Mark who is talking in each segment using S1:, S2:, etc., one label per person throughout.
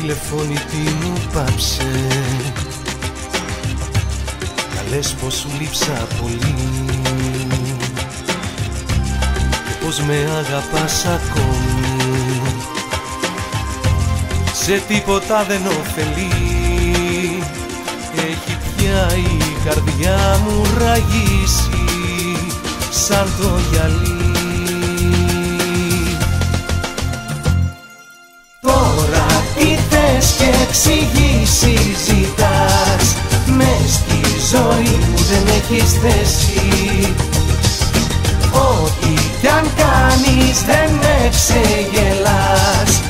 S1: τηλεφωνητή μου πάψε. Να λες πως σου λείψα πολύ. Και πως με αγαπάς ακόμη. Σε τίποτα δεν ωφελεί. Έχει πια η καρδιά μου ραγίσει Σαν το γυαλί εξηγήσει ζητάς. Μες στη ζωή μου δεν έχεις θέση. Ό,τι κι αν κάνεις δεν με ξεγελάς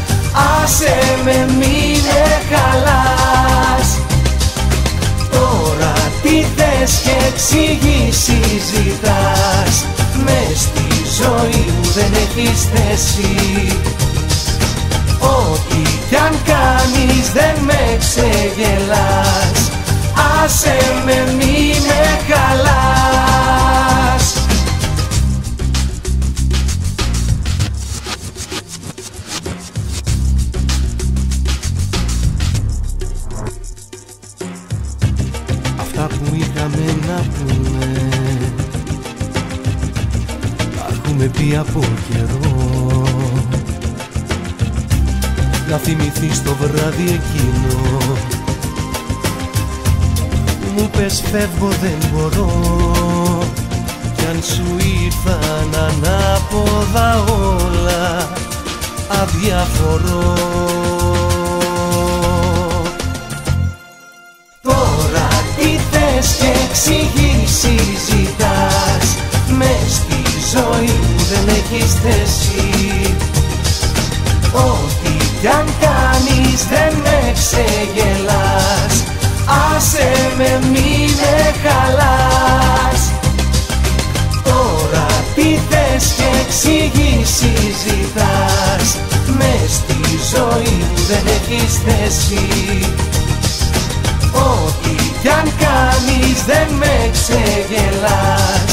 S1: Άσε με μην με χαλάς Τώρα τι θες και εξηγήσει ζητάς. Μες στη ζωή μου δεν έχεις θέση Ό,τι κι αν κάνεις δεν με ξεγελάς. Άσε με μη με χαλάς. Αυτά που είχαμε να πούμε Τα έχουμε πει από καιρό να θυμηθείς το βράδυ εκείνο. Μου πες φεύγω δεν μπορώ Κι αν σου ήρθαν ανάποδα όλα αδιαφορώ. Τώρα τι θες και εξηγήσεις ζητάς Μες στη ζωή μου δεν έχεις θέση. Ό,τι κι αν κάνεις δεν με ξεγελάς Άσε με μη με χαλάς. Τώρα τι θες και εξηγήσεις ζητάς Μες στη ζωή μου δεν έχεις θέση. Ό,τι κι αν κάνεις δεν με ξεγελάς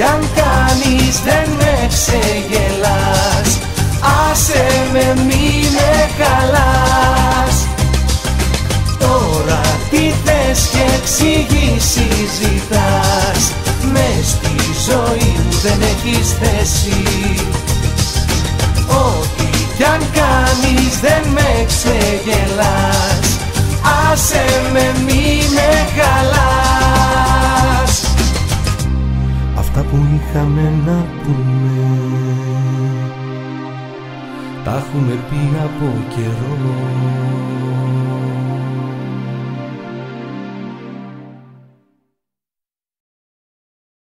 S1: κι αν κάνεις δεν με ξεγελάς Άσε με μη με χαλάς. Τώρα τι θες και εξηγήσεις ζητάς Μες στη ζωή μου δεν έχεις θέση. Ό,τι κι αν κάνεις δεν με ξεγελάς που είχαμε να πούμε. Τα έχουμε πει από καιρό